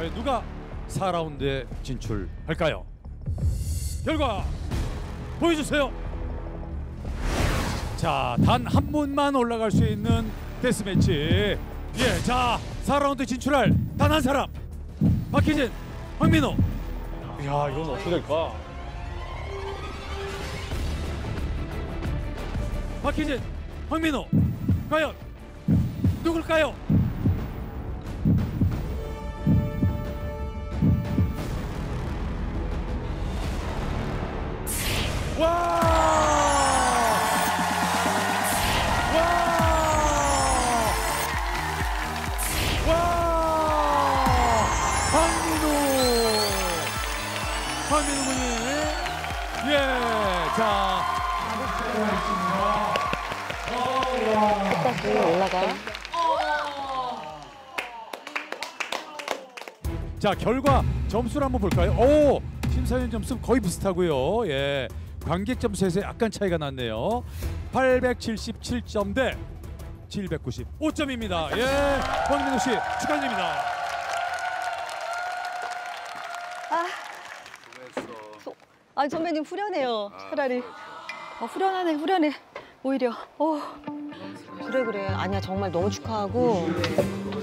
과연 누가 4라운드에 진출할까요? 결과 보여주세요. 자, 단 한 분만 올라갈 수 있는 데스매치. 예, 자, 4라운드 진출할 단 한 사람. 박희진, 황민호. 야 이건 어떻게 될까? 박희진, 황민호. 과연 누굴까요? 와! 와! 와! 황민호! 황민호 군이 예, 자, 올라가. 자 결과 점수를 한번 볼까요? 오 심사위원 점수 거의 비슷하고요. 예 관객 점수에서 약간 차이가 났네요. 877점 대 795점입니다. 예 황민호 씨 축하드립니다. 아 선배님 후련해요. 차라리. 어, 후련하네 후련해. 오히려. 어. 그래 그래. 아니야 정말 너무 축하하고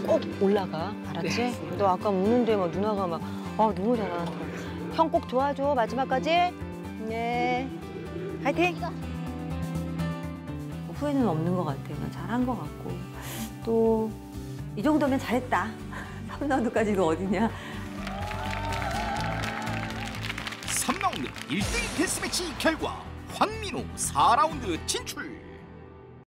꼭 올라가. 알았지? 너 아까 우는데 막 누나가 막 아, 너무 잘한다. 형 꼭 도와줘 마지막까지. 네. 화이팅. 후회는 없는 것 같아요. 난 잘한 것 같고 또 이 정도면 잘했다. 3라운드까지도 어디냐. 3라운드 1등 데스매치 결과 황민호 4라운드 진출